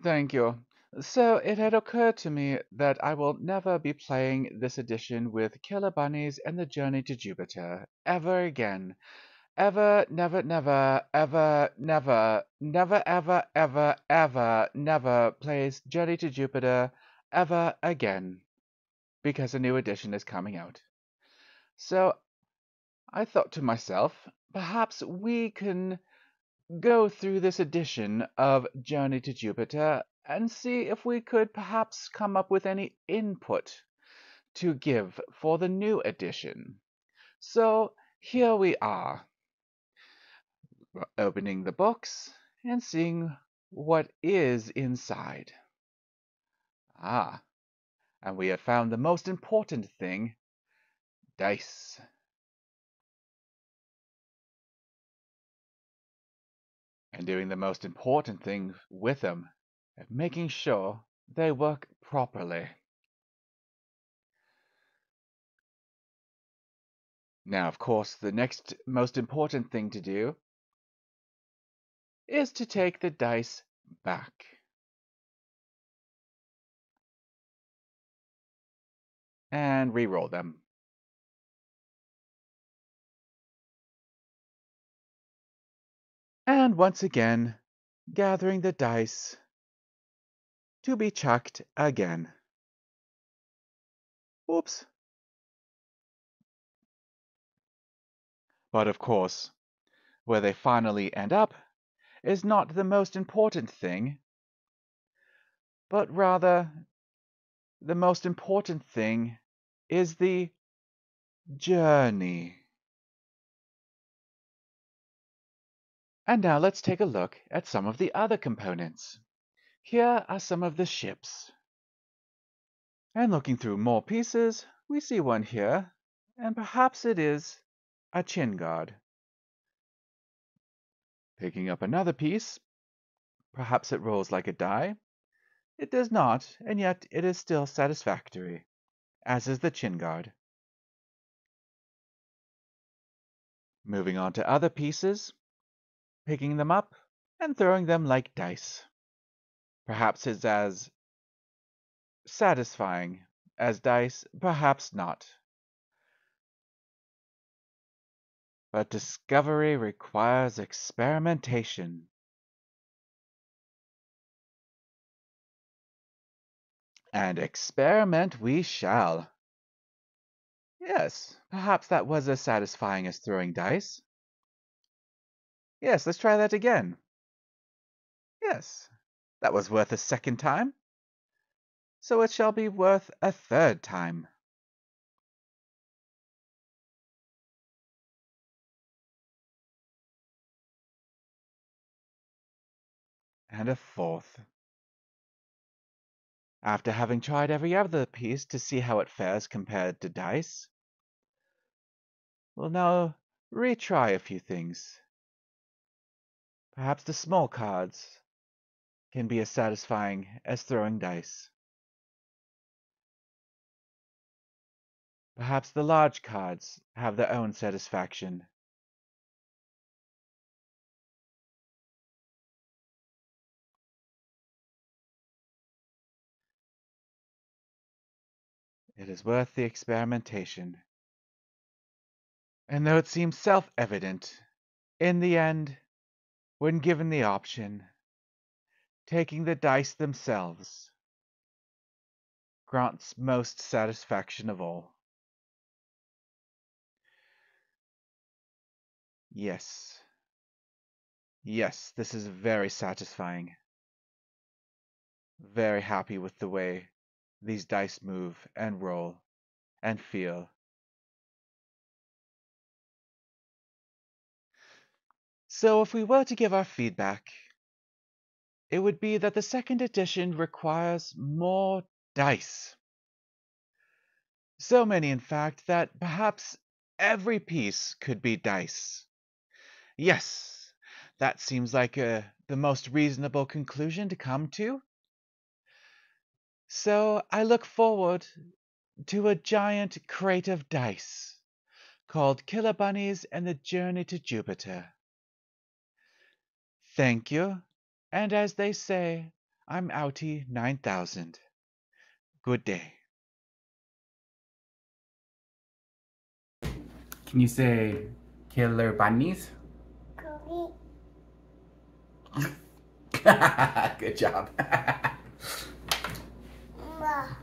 Thank you. So it had occurred to me that I will never be playing this edition with Killer Bunnies and the Journey to Jupiter ever again. Ever, never, never, ever, never, never, ever, ever, ever, never plays Journey to Jupiter ever again because a new edition is coming out. So I thought to myself, perhaps we can go through this edition of Journey to Jupiter and see if we could perhaps come up with any input to give for the new edition. So here we are, opening the box and seeing what is inside. Ah, and we have found the most important thing dice. And doing the most important thing with them, making sure they work properly. Now, of course, the next most important thing to do is to take the dice back. And re-roll them. And once again gathering the dice to be chucked again. Oops. But of course, where they finally end up is not the most important thing, but rather the most important thing is the journey. And now let's take a look at some of the other components. Here are some of the ships. And looking through more pieces, we see one here, and perhaps it is a chin guard. Picking up another piece, perhaps it rolls like a die. It does not, and yet it is still satisfactory, as is the chin guard. Moving on to other pieces, picking them up and throwing them like dice. Perhaps it's as satisfying as dice, perhaps not. But discovery requires experimentation. And experiment we shall. Yes, perhaps that was as satisfying as throwing dice. Yes, let's try that again. Yes, that was worth a second time. So it shall be worth a third time. And a fourth. After having tried every other piece to see how it fares compared to dice, we'll now retry a few things. Perhaps the small cards can be as satisfying as throwing dice. Perhaps the large cards have their own satisfaction. It is worth the experimentation. And though it seems self-evident, in the end, when given the option, taking the dice themselves grants most satisfaction of all. Yes. Yes, this is very satisfying. Very happy with the way these dice move and roll and feel. So if we were to give our feedback, it would be that the second edition requires more dice. So many, in fact, that perhaps every piece could be dice. Yes, that seems like a, uh, the most reasonable conclusion to come to. So I look forward to a giant crate of dice called Killer Bunnies and the Journey to Jupiter. "Thank you, and as they say, I'm Outie nine thousand. Good day." Can you say killer bunnies? Good job.